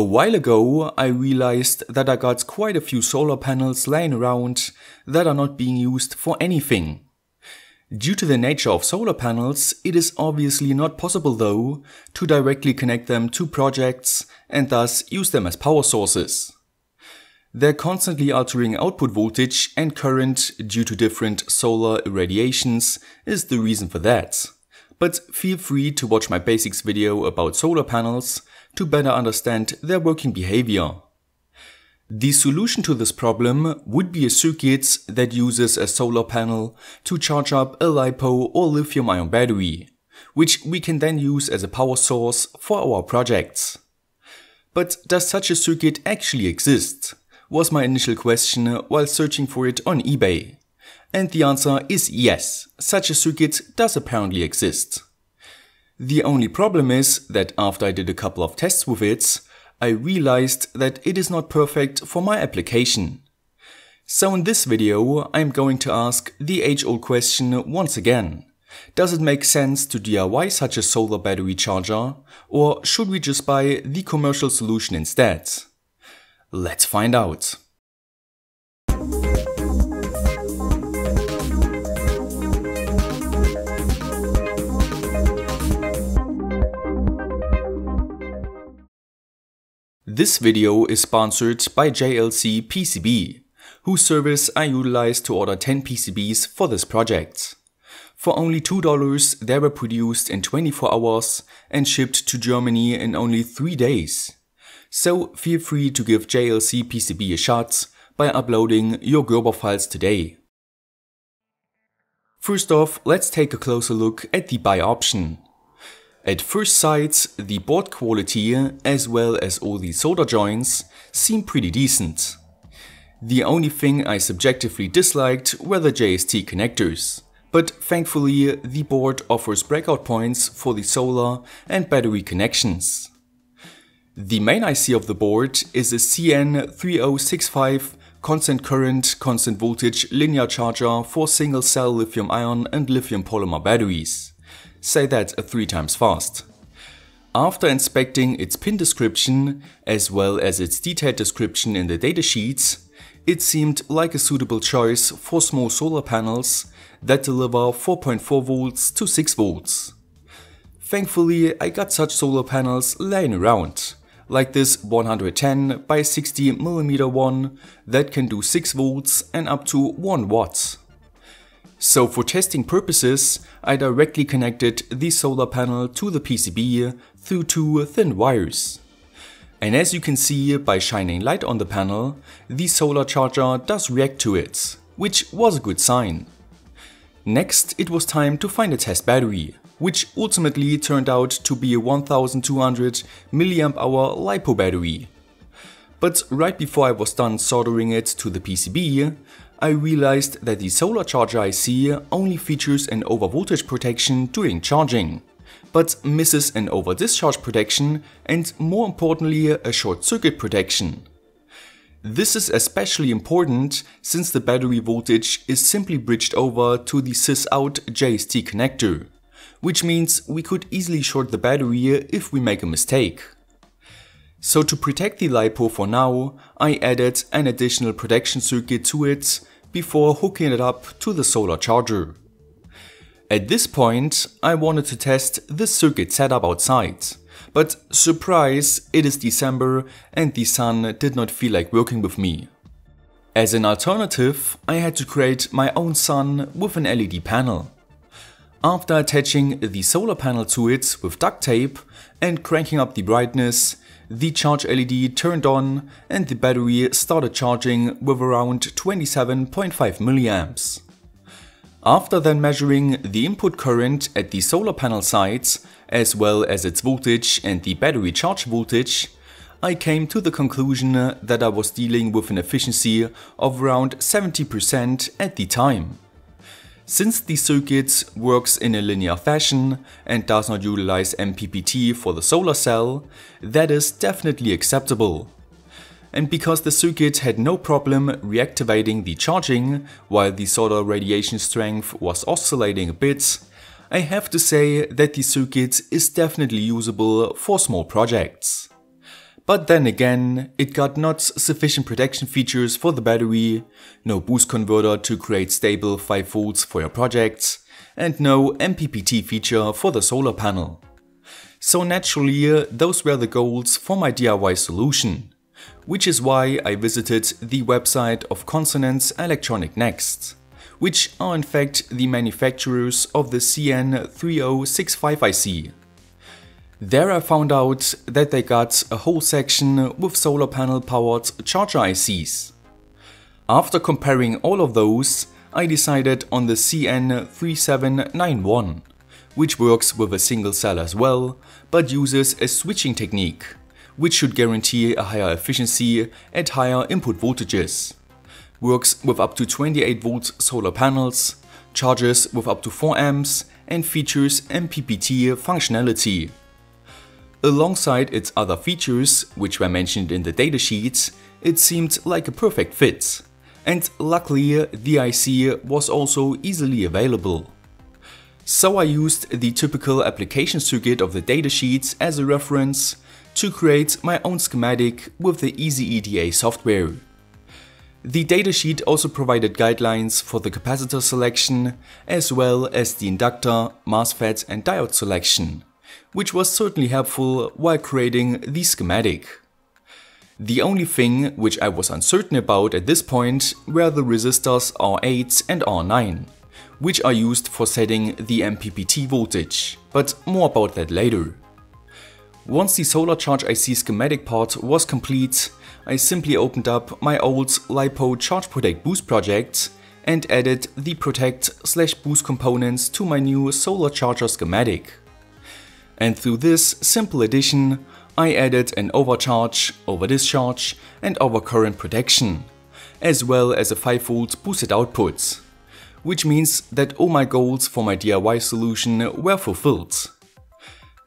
A while ago, I realized that I got quite a few solar panels lying around that are not being used for anything. Due to the nature of solar panels, it is obviously not possible though to directly connect them to projects and thus use them as power sources. They're constantly altering output voltage and current due to different solar irradiations is the reason for that. But feel free to watch my basics video about solar panels to better understand their working behavior. The solution to this problem would be a circuit that uses a solar panel to charge up a LiPo or lithium ion battery, which we can then use as a power source for our projects. But does such a circuit actually exist? Was my initial question while searching for it on eBay. And the answer is yes, such a circuit does apparently exist. The only problem is that after I did a couple of tests with it, I realized that it is not perfect for my application. So in this video I'm going to ask the age-old question once again. Does it make sense to DIY such a solar battery charger or should we just buy the commercial solution instead? Let's find out. This video is sponsored by JLC PCB, whose service I utilized to order 10 PCBs for this project. For only $2 they were produced in 24 hours and shipped to Germany in only 3 days. So feel free to give JLC PCB a shot by uploading your Gerber files today. First off, let's take a closer look at the buy option. At first sight, the board quality as well as all the solder joints seem pretty decent. The only thing I subjectively disliked were the JST connectors, but thankfully the board offers breakout points for the solar and battery connections. The main IC of the board is a CN3065 constant current, constant voltage linear charger for single cell lithium ion and lithium polymer batteries. Say that three times fast. After inspecting its pin description, as well as its detailed description in the datasheets, it seemed like a suitable choice for small solar panels that deliver 4.4 volts to 6 volts. Thankfully, I got such solar panels laying around, like this 110 by 60 mm one that can do 6 volts and up to 1 watt. So for testing purposes, I directly connected the solar panel to the PCB through two thin wires. And as you can see by shining light on the panel, the solar charger does react to it, which was a good sign. Next, it was time to find a test battery, which ultimately turned out to be a 1200 mAh LiPo battery. But right before I was done soldering it to the PCB, I realized that the solar charger IC only features an overvoltage protection during charging, but misses an over-discharge protection and more importantly a short circuit protection. This is especially important since the battery voltage is simply bridged over to the sys-out JST connector, which means we could easily short the battery if we make a mistake. So to protect the LiPo for now, I added an additional protection circuit to it before hooking it up to the solar charger. At this point, I wanted to test this circuit setup outside, but surprise, it is December and the sun did not feel like working with me. As an alternative, I had to create my own sun with an LED panel. After attaching the solar panel to it with duct tape and cranking up the brightness, the charge LED turned on and the battery started charging with around 27.5 milliamps. After then measuring the input current at the solar panel sides, as well as its voltage and the battery charge voltage, I came to the conclusion that I was dealing with an efficiency of around 70% at the time. Since the circuit works in a linear fashion and does not utilize MPPT for the solar cell, that is definitely acceptable. And because the circuit had no problem reactivating the charging while the solar radiation strength was oscillating a bit, I have to say that the circuit is definitely usable for small projects. But then again, it got not sufficient protection features for the battery, no boost converter to create stable 5 volts for your projects, and no MPPT feature for the solar panel. So naturally, those were the goals for my DIY solution, which is why I visited the website of Consonance Electronic Next, which are in fact the manufacturers of the CN3065 IC. There I found out that they got a whole section with solar panel powered charger ICs. After comparing all of those, I decided on the CN3791, which works with a single cell as well, but uses a switching technique, which should guarantee a higher efficiency at higher input voltages. Works with up to 28 volts solar panels, charges with up to 4 amps and features MPPT functionality. Alongside its other features, which were mentioned in the datasheets, it seemed like a perfect fit. And luckily, the IC was also easily available. So I used the typical application circuit of the datasheets as a reference to create my own schematic with the EasyEDA software. The datasheet also provided guidelines for the capacitor selection as well as the inductor, MOSFET and diode selection which was certainly helpful while creating the schematic. The only thing which I was uncertain about at this point were the resistors R8 and R9, which are used for setting the MPPT voltage, but more about that later. Once the solar charge IC schematic part was complete, I simply opened up my old LiPo Charge Protect Boost project and added the protect slash boost components to my new solar charger schematic and through this simple addition I added an overcharge, overdischarge and overcurrent protection, as well as a 5V boosted output, which means that all my goals for my DIY solution were fulfilled.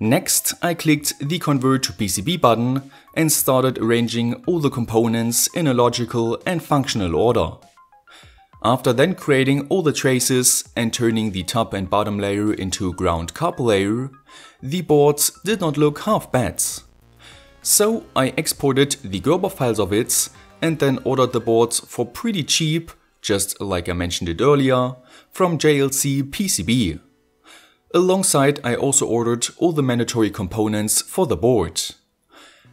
Next, I clicked the Convert to PCB button and started arranging all the components in a logical and functional order. After then creating all the traces and turning the top and bottom layer into ground copper layer, the boards did not look half bad. So I exported the Gerber files of it and then ordered the boards for pretty cheap, just like I mentioned it earlier, from JLC PCB. Alongside I also ordered all the mandatory components for the board.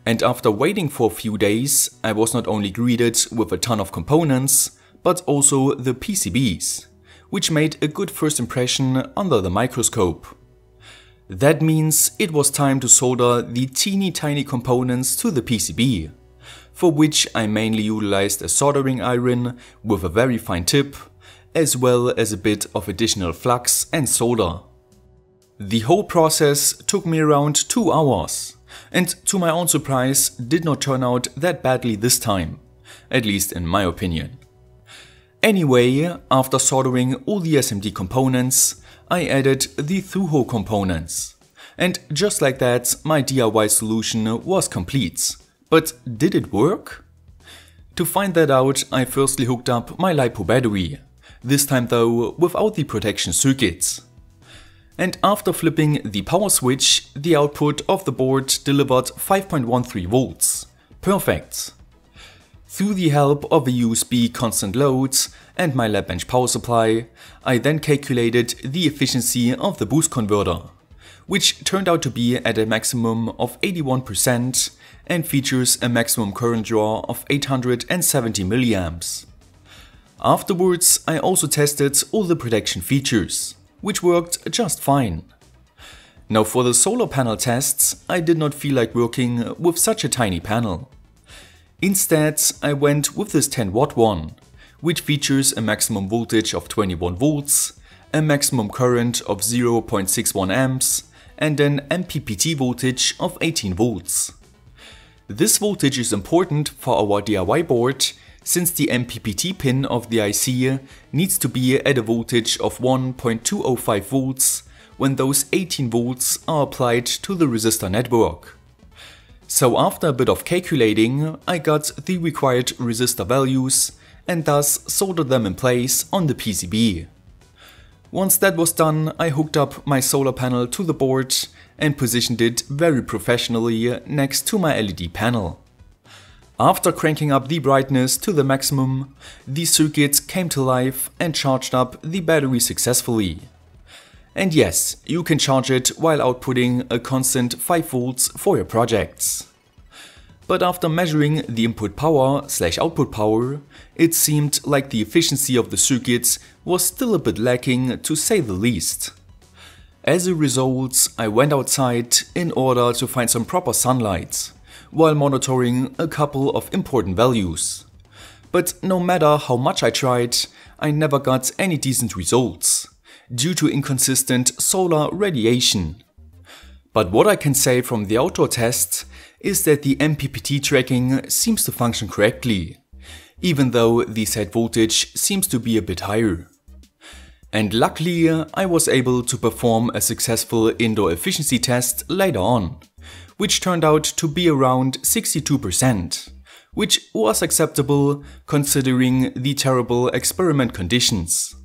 And after waiting for a few days, I was not only greeted with a ton of components, but also the PCBs, which made a good first impression under the microscope. That means it was time to solder the teeny tiny components to the PCB, for which I mainly utilized a soldering iron with a very fine tip, as well as a bit of additional flux and solder. The whole process took me around 2 hours, and to my own surprise did not turn out that badly this time, at least in my opinion. Anyway, after soldering all the SMD components, I added the through-hole components. And just like that, my DIY solution was complete. But did it work? To find that out, I firstly hooked up my LiPo battery, this time though without the protection circuits. And after flipping the power switch, the output of the board delivered 5.13 volts. Perfect. Through the help of a USB constant loads and my lab bench power supply, I then calculated the efficiency of the boost converter, which turned out to be at a maximum of 81% and features a maximum current draw of 870 mA. Afterwards, I also tested all the protection features, which worked just fine. Now for the solar panel tests, I did not feel like working with such a tiny panel. Instead, I went with this 10 watt one, which features a maximum voltage of 21 volts, a maximum current of 0.61 amps, and an MPPT voltage of 18 volts. This voltage is important for our DIY board since the MPPT pin of the IC needs to be at a voltage of 1.205 volts when those 18 volts are applied to the resistor network. So after a bit of calculating, I got the required resistor values and thus soldered them in place on the PCB. Once that was done, I hooked up my solar panel to the board and positioned it very professionally next to my LED panel. After cranking up the brightness to the maximum, the circuit came to life and charged up the battery successfully. And yes, you can charge it while outputting a constant 5 volts for your projects. But after measuring the input power slash output power, it seemed like the efficiency of the circuits was still a bit lacking to say the least. As a result, I went outside in order to find some proper sunlight while monitoring a couple of important values. But no matter how much I tried, I never got any decent results, due to inconsistent solar radiation. But what I can say from the outdoor tests is that the MPPT tracking seems to function correctly, even though the set voltage seems to be a bit higher. And luckily I was able to perform a successful indoor efficiency test later on, which turned out to be around 62%, which was acceptable considering the terrible experiment conditions.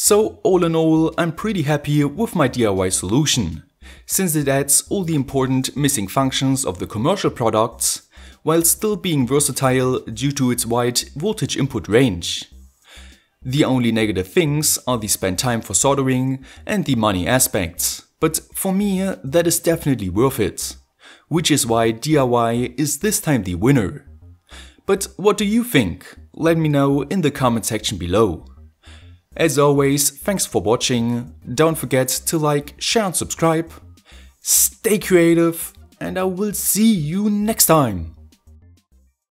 So all in all, I'm pretty happy with my DIY solution, since it adds all the important missing functions of the commercial products, while still being versatile due to its wide voltage input range. The only negative things are the spent time for soldering and the money aspects, but for me that is definitely worth it which is why DIY is this time the winner. But what do you think? Let me know in the comment section below. As always, thanks for watching, don't forget to like, share and subscribe. Stay creative and I will see you next time.